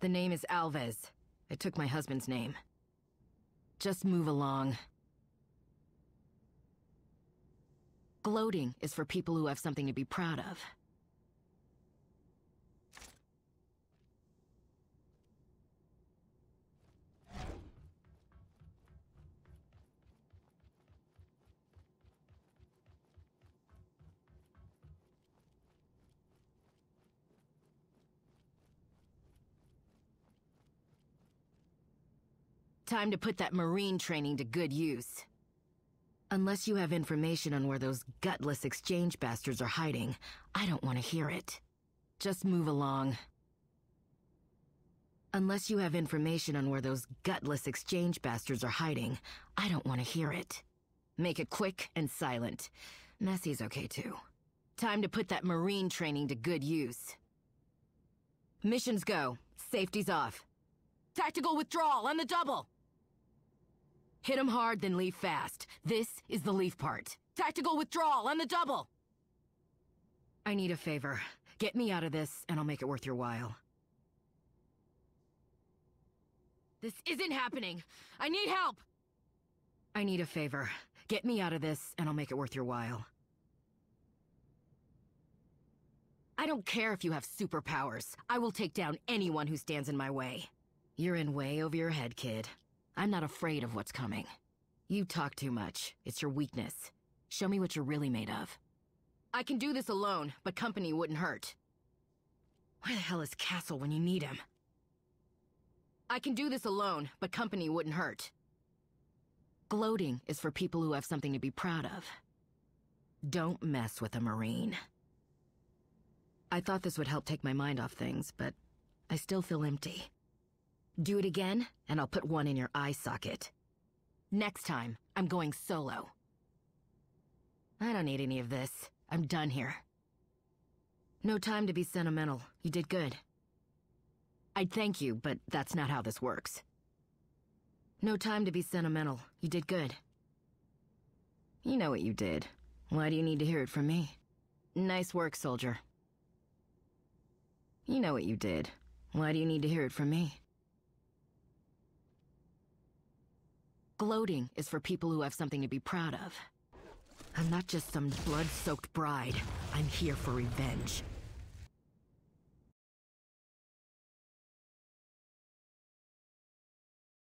The name is Alves. I took my husband's name. Just move along. Gloating is for people who have something to be proud of. Time to put that marine training to good use. Unless you have information on where those gutless exchange bastards are hiding, I don't want to hear it. Just move along. Unless you have information on where those gutless exchange bastards are hiding, I don't want to hear it. Make it quick and silent. Messy's okay too. Time to put that marine training to good use. Missions go. Safety's off. Tactical withdrawal on the double! Hit him hard, then leave fast. This is the leave part. Tactical withdrawal on the double! I need a favor. Get me out of this, and I'll make it worth your while. This isn't happening! I need help! I need a favor. Get me out of this, and I'll make it worth your while. I don't care if you have superpowers. I will take down anyone who stands in my way. You're in way over your head, kid. I'm not afraid of what's coming. You talk too much. It's your weakness. Show me what you're really made of. I can do this alone, but company wouldn't hurt. Where the hell is Castle when you need him? I can do this alone, but company wouldn't hurt. Gloating is for people who have something to be proud of. Don't mess with a Marine. I thought this would help take my mind off things, but I still feel empty. Do it again, and I'll put one in your eye socket. Next time, I'm going solo. I don't need any of this. I'm done here. No time to be sentimental. You did good. I'd thank you, but that's not how this works. No time to be sentimental. You did good. You know what you did. Why do you need to hear it from me? Nice work, soldier. You know what you did. Why do you need to hear it from me? Gloating is for people who have something to be proud of. I'm not just some blood-soaked bride. I'm here for revenge.